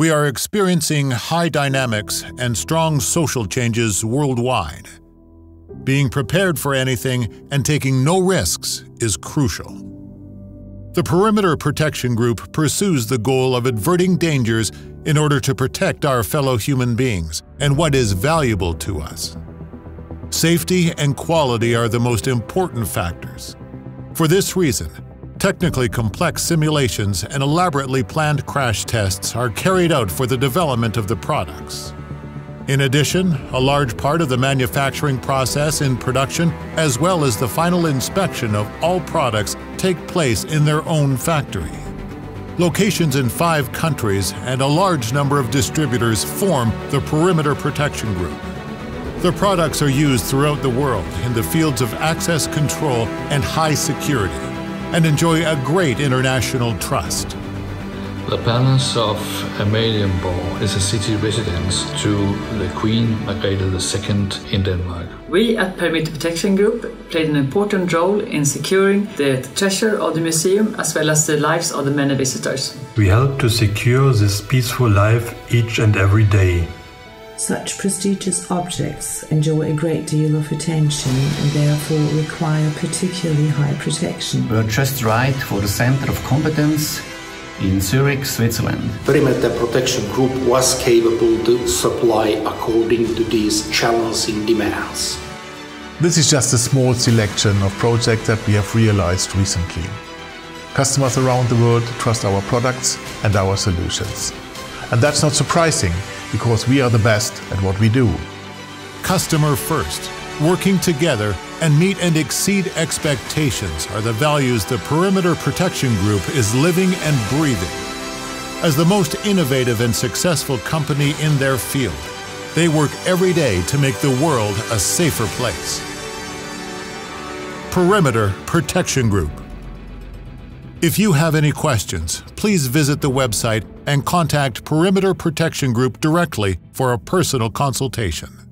We are experiencing high dynamics and strong social changes worldwide. Being prepared for anything and taking no risks is crucial. The Perimeter Protection Group pursues the goal of averting dangers in order to protect our fellow human beings and what is valuable to us. Safety and quality are the most important factors. For this reason, technically complex simulations and elaborately planned crash tests are carried out for the development of the products. In addition, a large part of the manufacturing process in production, as well as the final inspection of all products, take place in their own factory. Locations in five countries and a large number of distributors form the Perimeter Protection Group. The products are used throughout the world in the fields of access control and high security and enjoy a great international trust. The Palace of Amalienborg is a city residence to the Queen Margrethe II in Denmark. We at Perimeter Protection Group played an important role in securing the treasure of the museum as well as the lives of the many visitors. We help to secure this peaceful life each and every day. Such prestigious objects enjoy a great deal of attention and therefore require particularly high protection. We're just right for the center of competence in Zurich, Switzerland. Perimeter Protection Group was capable to supply according to these challenging demands. This is just a small selection of projects that we have realized recently. Customers around the world trust our products and our solutions. And that's not surprising because we are the best at what we do. Customer first, working together, and meet and exceed expectations are the values the Perimeter Protection Group is living and breathing. As the most innovative and successful company in their field, they work every day to make the world a safer place. Perimeter Protection Group. If you have any questions, please visit the website and contact Perimeter Protection Group directly for a personal consultation.